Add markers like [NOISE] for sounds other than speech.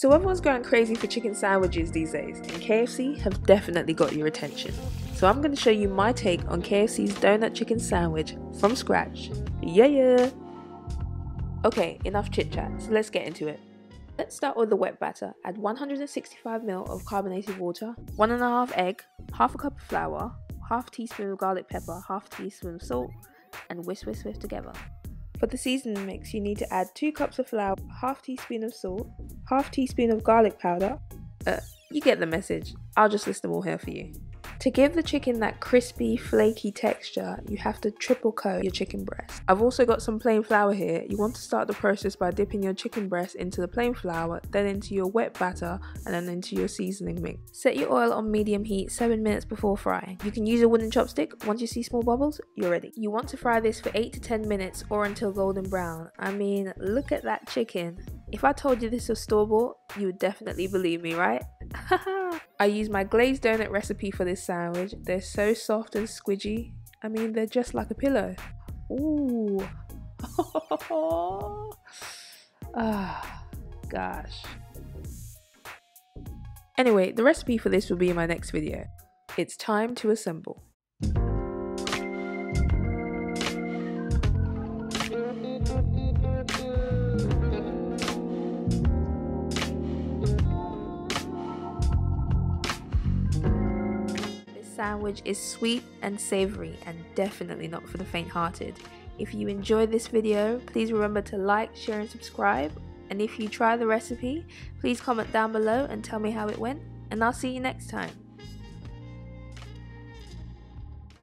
So everyone's going crazy for chicken sandwiches these days, and KFC have definitely got your attention. So I'm going to show you my take on KFC's donut chicken sandwich from scratch. Yeah, yeah. Okay, enough chit chat, so let's get into it. Let's start with the wet batter. Add 165ml of carbonated water, 1.5 egg, half a cup of flour, half teaspoon of garlic pepper, half teaspoon of salt, and whisk whisk whisk together. For the seasoning mix, you need to add 2 cups of flour, half teaspoon of salt, half teaspoon of garlic powder. Uh, you get the message. I'll just list them all here for you. To give the chicken that crispy, flaky texture, you have to triple coat your chicken breast. I've also got some plain flour here. You want to start the process by dipping your chicken breast into the plain flour, then into your wet batter, and then into your seasoning mix. Set your oil on medium heat 7 minutes before frying. You can use a wooden chopstick. Once you see small bubbles, you're ready. You want to fry this for 8 to 10 minutes or until golden brown. I mean, look at that chicken. If I told you this was store bought, you would definitely believe me, right? [LAUGHS] I use my glazed donut recipe for this sandwich. They're so soft and squidgy. I mean, they're just like a pillow. Ooh. [LAUGHS] ah, gosh. Anyway, the recipe for this will be in my next video. It's time to assemble. Sandwich is sweet and savory and definitely not for the faint-hearted. If you enjoyed this video, please remember to like, share and subscribe. And if you try the recipe, please comment down below and tell me how it went. And I'll see you next time.